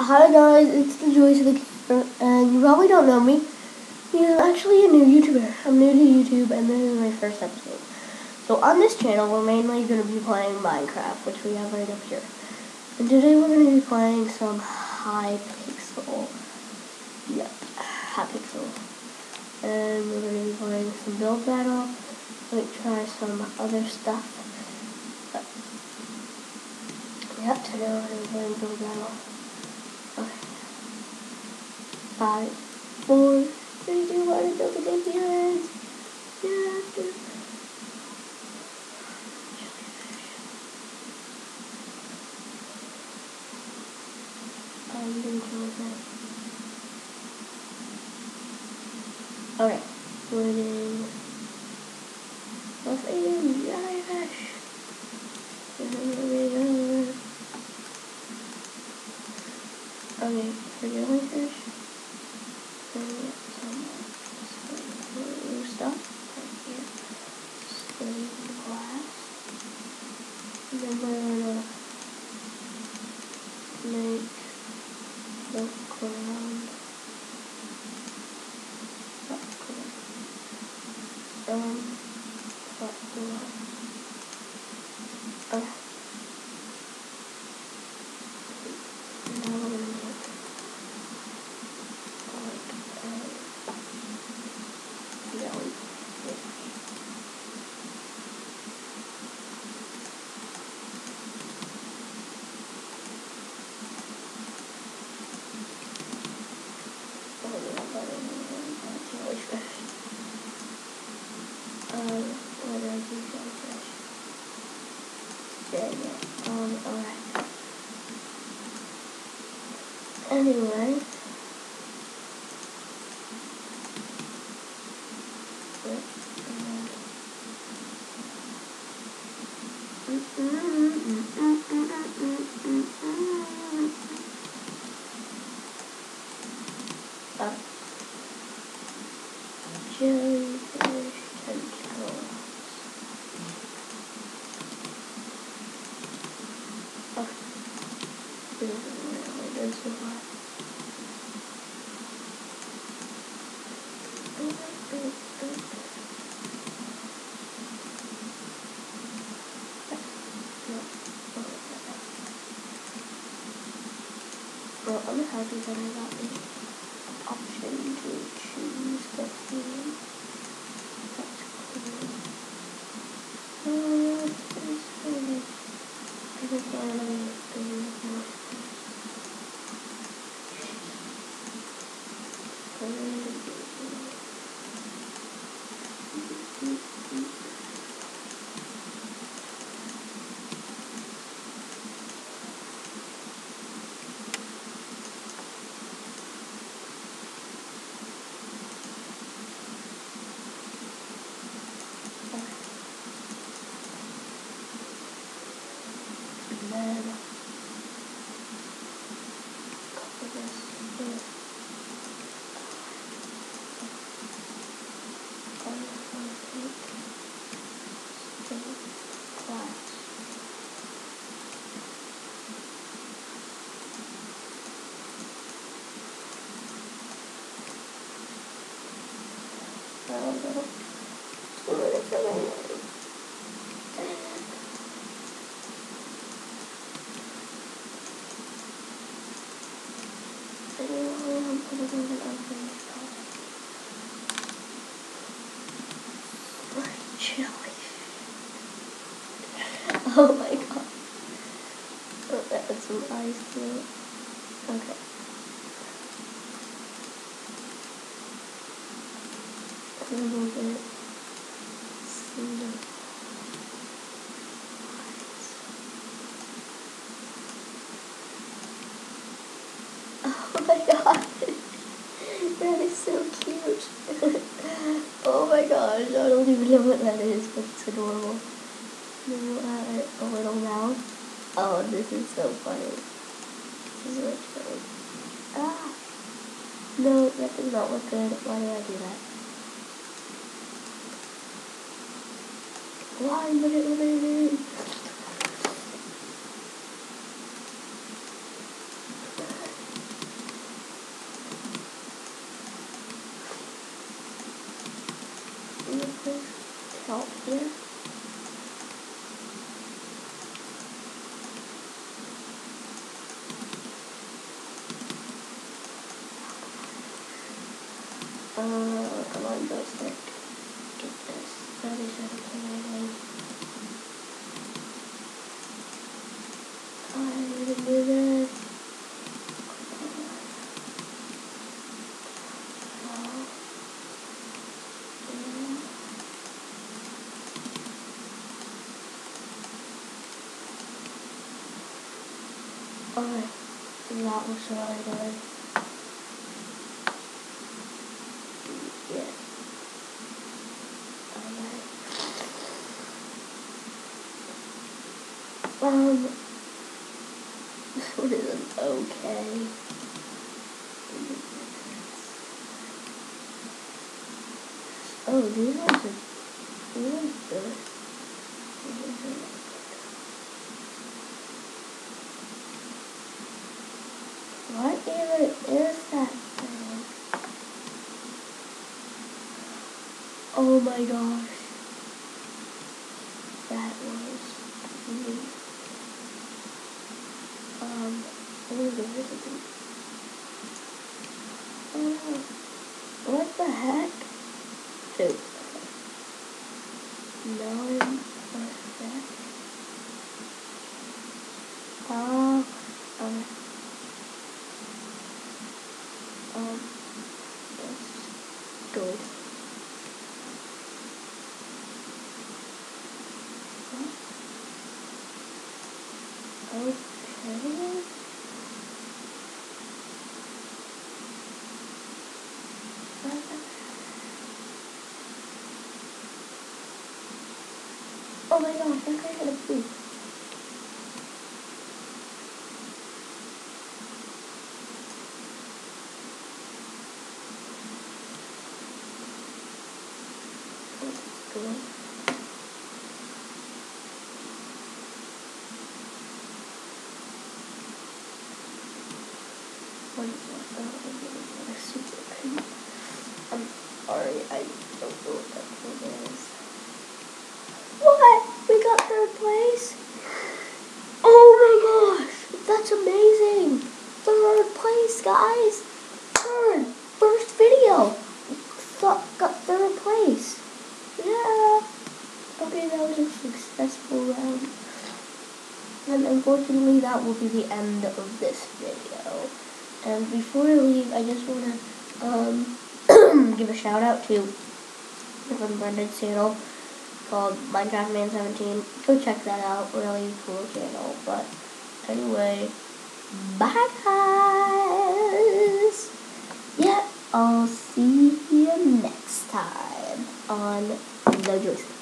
Hi guys, it's the Joyce of the Keeper, and you probably don't know me. Yeah, I'm actually a new YouTuber. I'm new to YouTube, and this is my first episode. So on this channel, we're mainly going to be playing Minecraft, which we have right up here. And today we're going to be playing some Hypixel. Yep, pixel And we're going to be playing some build battle. Might try some other stuff. But, yep, today we're going to be playing build battle. Five, four, three, two, one, build the game behind. Dude. I'm gonna kill that. Okay. Winning. Let's aim jellyfish. Okay, for jellyfish. Then 嗯好 jellyfish? Dang it. Um, alright. Anyway. Yep, and- Uh, jellyfish tentacles. Oh, this is really good so far. Well, I'm happy that I got the option to choose the theme. That's cool. Oh, it's really I just want to do more. And cover this know. Two minutes remaining. Dang it. Anyway, I'm gonna go and open this up. Right, jelly. Oh my god. Oh, that had some ice to it. Okay. A little. Oh my god. That is so cute. oh my gosh, I don't even know what that is, but it's adorable. Little, uh, a little mouth. Oh, this is so funny. This is really funny. Ah! No, that does not look good. Why did I do that? Why did it remain? Salt here. Uh, come on, joystick. Get this. 37 remaining. I didn't do this. Alright, that was really good. Yeah. Alright. Um, this one isn't okay. Oh, these ones are, these ones are good. Even is that thing? Oh my gosh. That was neat. Um, is a Oh, what the heck? Dude. No, I'm perfect. Oh, um. Um, that's good. Okay. Oh my gosh, that guy had a poop. That's good. What is that? Oh, a super creep. I'm sorry, I don't know what that thing is. What? We got third place? Oh my gosh! That's amazing! Third place, guys! Third! First video! Th got third place! Yeah! Okay, that was a successful round. And unfortunately, that will be the end of this video. And before I leave, I just want to um, give a shout out to my friend Brendan's channel called Minecraft Man 17. Go check that out. Really cool channel. But anyway, bye guys. Yeah, I'll see you next time on the joystick.